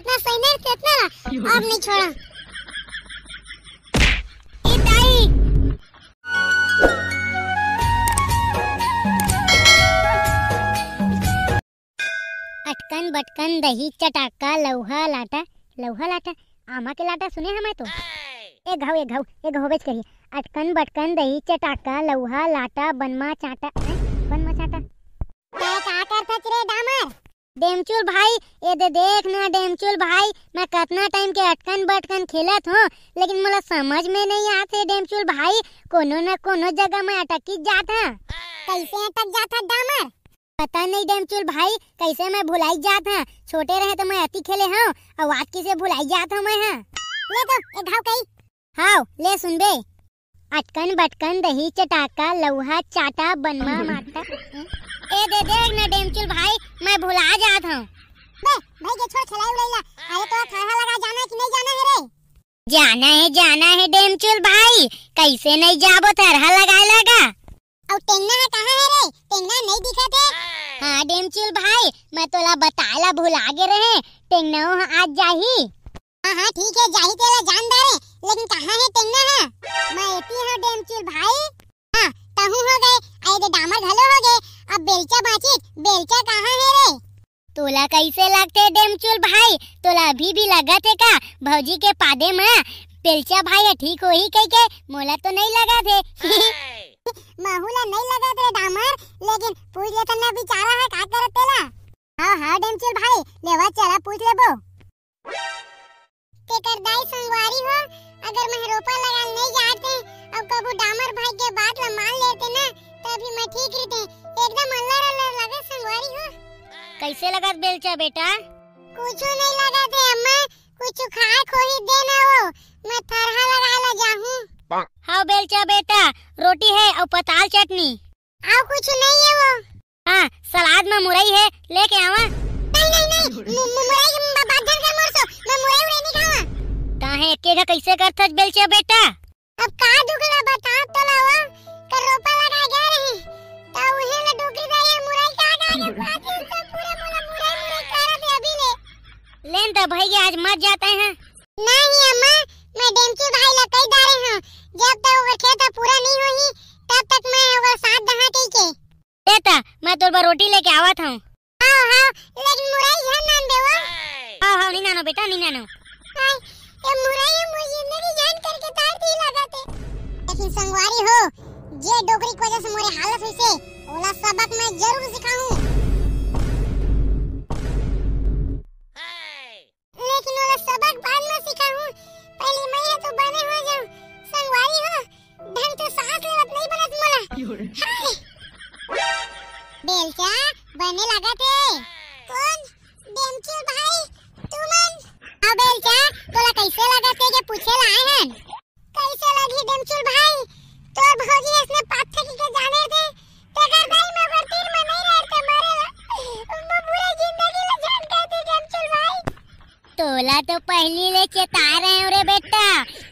इतना सही नहीं थे इतना ना। अब नहीं छोड़ा। अटकन बटकन दही चटाका, लौहा लाटा। लौहा लाटा? आमा के लाटा सुने हमें तो। ए घाव ए घाव ए घाव बेच करिए। अटकन बटकन दही चटाका, लौहा लाटा बनमा चाटा। बनमा चाटा। क्या का करत रे डामर। डेमचुल भाई, ये दे देख ना डेमचुल भाई, मैं कितना टाइम के अटकन बटकन खेलत हूँ, लेकिन मोला समझ में नहीं आते डेमचुल भाई, कोनो न कोनो जगह में अटकी जात है। कैसे अटक जात है डामर? पता नहीं डेमचुल भाई, कैसे मैं भुलाई जात है। छोटे रहे तो मैं अति खेले हूँ, और आज किसे भुलाई जात हूँ मैं हाँ। ले तो एक घाव कही। हाउ ले सुन बे। अटकन बटकन दही चटाका, लौहा चाटा, बनवा माटा। ए, दे देख ना डेमचुल भाई मैं भुला जात हूँ। भाई के छोड़ खिलाई उड़ाइला अरे तो थाहा लगा जाना है कि नहीं जाना है रे? जाना है जाना है डेमचुल भाई। कैसे नहीं जाबो तरहा लगाए लगा। और टेंगना है कहाँ है रे? टेंगना नहीं दिखत है हाँ डेमचुल भाई मैं तोला बताला भुला गे रहे। टेंगना आज जाही। हाँ हाँ ठीक है जाही तेरा जानदार है लेकिन कहाँ है टेंगना? है मैं एती हूँ डेमचुल भाई हाँ तहु हो गए आए दे डामर घलो हो गए अब बेलचा बाची बेलचा कहाँ है रे तोला कैसे लगते डेमचुल भाई? तोला अभी भी लगत है का? भौजी के पादे में पेलचा भाई ठीक हो ही कह के मोला तो नहीं लगा थे माहूला नहीं लगा थे डामर। लेकिन पूछ लेता ना बेचारा कैसे लगत बेलचा बेटा? कुछ नहीं लगा थे अम्मा। कुछ खाए खोही देना हो मैं थरहा लगाला जाहूं। हाँ बेलचा बेटा रोटी है और पताल चटनी। और कुछ नहीं है वो। हाँ सलाद में मुरई है लेके आवा। नहीं नहीं नहीं। मुरई की बात धर कर मोर सो। मैं मुरई उरई नहीं खावा। काहे एके घा कैसे करथस बेलचा बेटा? अब का दुगला बता तो लावा कर रोपा लगा गए रहे तो उहे ले डुगरी दे मुरई का का के बात से पूरे मोला मुरई मुरई करत है अभी ले लेन तो भैया आज मर जाते हैं। नहीं अम्मा, मैं डेमचू भाई ला कई डारे हूँ। जब तक ओकर खेत पूरा नहीं होही तब तक मैं ओकर साथ दहा कई के देता मैं तोर पर रोटी लेके आवत हूँ। हाँ हाँ, लेकिन मुरई झन नान देवा हाँ हाँ नहीं नानो बेटा नहीं नानो हाय, ये मुरई मुझे ज़िंदगी जान करके तार दी लगाते। लेकिन संगवारी हो, जे डोगरी की वजह से मोरे हालत हुई से, ओला सबक मैं ज़रूर सिखाऊं। तोला तो पहली ले चेता रहे हो रे बेटा।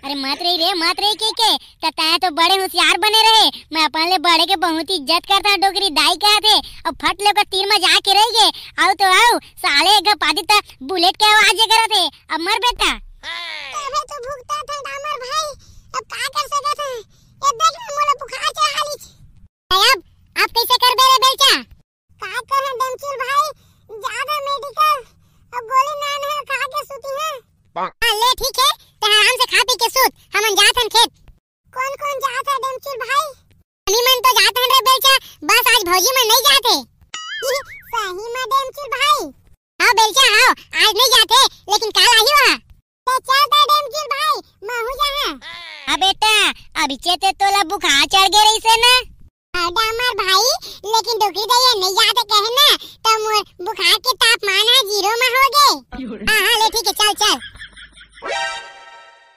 अरे मत रही रे मत रही के के। तताया तो बड़े होशियार बने रहे। मैं अपन ले बड़े के बहुत इज़्ज़त करता डोगरी दाई कहा थे अब फट ले तीर में जाके रह गए। आओ तो आओ साले एक पादी ता बुलेट के आवाज़ करे थे अब मर बेटा। तबे तो भुगता था डामर भाई। अब का कर सकत है। ये देख मोला बुखार चढ़ा हाली अब आप कैसे कर बे रे बेलचा का कर है डेमचुल भाई ज़्यादा मेडिकल अब गोली नान है खा के सूती है हाँ ले ठीक है तो आराम से खा पी के सूत हम जात हन खेत कौन कौन जात है डेमचुल भाई हनी मन तो जात हन रे बेलचा बस आज भौजी में नहीं जाते। सही में डेमचुल भाई। हाँ बेलचा हाँ आज नहीं जाते लेकिन कल आई वहाँ। तो चल बे डेमचुल भाई मैं हूँ जहाँ। हाँ बेटा अभी चेते तोला बुखार चढ़ गए रही से ना? हाँ डामर भाई लेकिन डोकरी दैया नहीं जाते कहे ना तो मोर बुखार के तापमान है ज़ीरो में हो गए। हाँ हाँ ले ठीक है चल चल।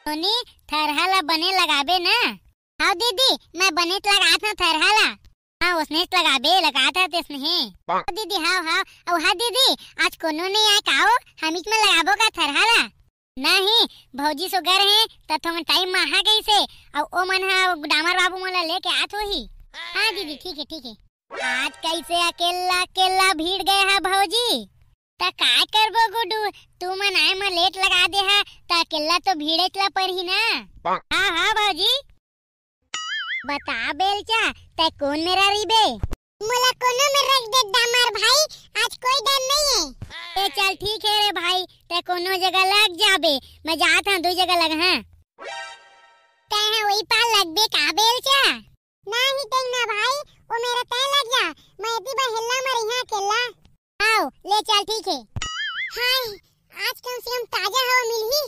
सोनी थरहाला बने लगाबे ना। हाँ दीदी मैं बने लगा था थरहाला। हाँ उसने लगाबे लगा था तेसने हाँ दीदी हाँ हाँ। और हाँ दीदी आज कोनो नहीं आए काओ हम में लगाबो का थरहाला नहीं भौजी सो घर है तथो में टाइम में आ गई से। और ओ मन हा डामर बाबू मोला लेके आत होही। हाँ दीदी ठीक है ठीक है। आज कैसे अकेला अकेला भीड़ गए है भौजी? ता का करबो गुडू तू मन आए म लेट लगा दे हा ता अकेला तो भीड़े चला पर ही ना। हाँ हाँ भाजी। बता बेलचा ते कौन मेरा रीबे मुला कोनो में रख दे दामर भाई आज कोई डर नहीं है। ए चल ठीक है रे भाई ते कोनो जगह लग जाबे मैं जात हूँ दो जगह लग हाँ। ते है वही पार लग बे का बेलचा नहीं टेंग ना भाई वो मेरा तय लग जा मैं इतनी बार हिलना मर यहाँ अकेला। आओ ले चल ठीक है। हाय आज कम से कम ताज़ा हवा मिली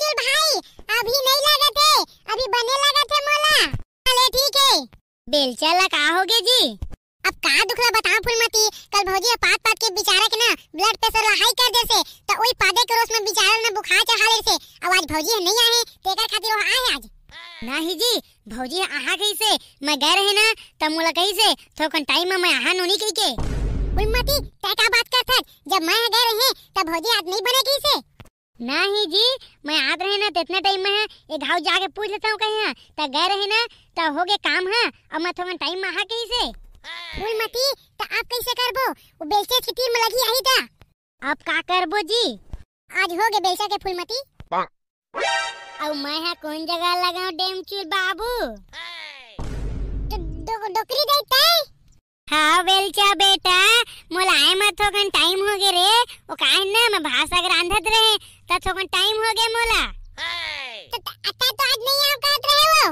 चुल भाई। अभी नहीं लगा थे अभी बने लगा थे मोला। चले, ठीक है। बेलचा ला का होगे जी? अब का दुखला बता फुलमती? कल भौजी पात पात के बेचारा के ना ब्लड प्रेशर ला हाई कर दे से तो ओई पादे के रोज में बेचारा ना बुखार चढ़ा ले से अब आज भौजी नहीं आए तेकर खातिर वो आए आज? नहीं जी, भौजी आहा कैसे मैं गए रहे ना तब मोला कैसे थोकन टाइम में मैं आहा नोनी कही के? फुलमती, तय का बात करत? जब मैं गए रहे तब भौजी आज नहीं बने कैसे नहीं जी मैं आद रहे ना तितना टाइम में है एक घाव जाके पूछ लेता हूँ कहीं हाँ। तो गए रहे ना तो हो गए काम है। अब मैं थोड़ा टाइम में आहा कैसे फूलमती तो आप कैसे करबो? वो बेलचे छिती में लगी आई था अब का करबो जी? आज हो गए बेलचा के फूलमती अब मैं है कौन जगह लगाऊँ डेम चूल बाबू? तो दो डोकरी देते हाँ बेलचा बेटा मोलाए मत थोकन टाइम हो गए रे। वो काहे ना मैं भाषा अगर आंधत रहे। ता थोकन टाइम हो गए मोला। तो अता तो आज नहीं आओ कहत रहे वो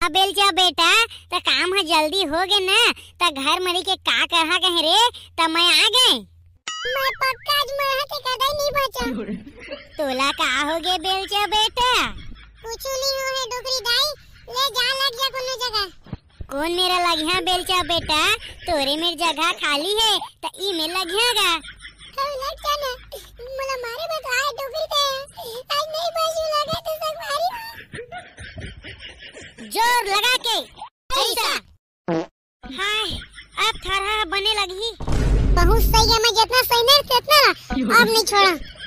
हाँ बेलचा बेटा तो काम है जल्दी हो गए ना। तो घर मरी के का कहा कहे रे तो मैं आ गए मैं पक्का आज मरा के कदे नहीं बचा तोला का हो गए बेलचा बेटा। कुछ नहीं हो है डोकरी दाई। ले जा लग जा कोनो जगह। कौन मेरा लगिया बेलचा बेटा? तोरे मेरी जगह खाली है तो ई में लगियागा लग जाना? मला मारे आज नहीं लगा तो मारी. ज़ोर लगा के. ऐसा हाय. अब थरहा बने लगी. बहुत सही है मैं जितना सही नहीं उतना. अब नहीं छोड़ा.